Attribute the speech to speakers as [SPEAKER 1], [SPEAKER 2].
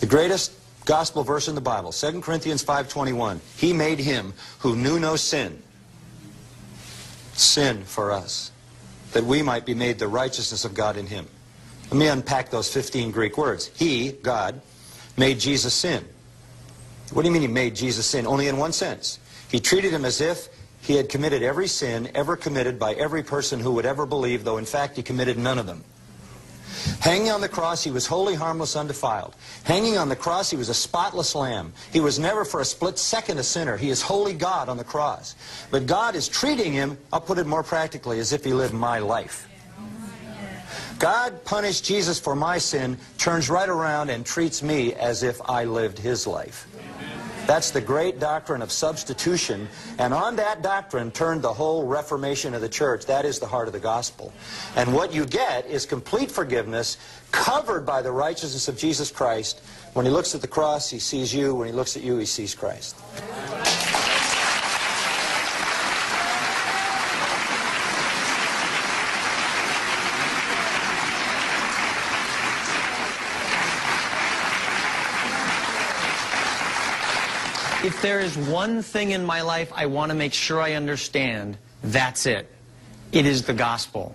[SPEAKER 1] The greatest gospel verse in the Bible, 2 Corinthians 5.21. He made him who knew no sin, sin for us, that we might be made the righteousness of God in him. Let me unpack those 15 Greek words. He, God, made Jesus sin. What do you mean he made Jesus sin? Only in one sense. He treated him as if he had committed every sin ever committed by every person who would ever believe, though in fact he committed none of them. Hanging on the cross, he was wholly harmless, undefiled. Hanging on the cross, he was a spotless lamb. He was never for a split second a sinner. He is holy God on the cross. But God is treating him, I'll put it more practically, as if he lived my life. God punished Jesus for my sin, turns right around and treats me as if I lived his life. That's the great doctrine of substitution. And on that doctrine turned the whole reformation of the church. That is the heart of the gospel. And what you get is complete forgiveness covered by the righteousness of Jesus Christ. When he looks at the cross, he sees you. When he looks at you, he sees Christ.
[SPEAKER 2] If there is one thing in my life I want to make sure I understand, that's it. It is the gospel.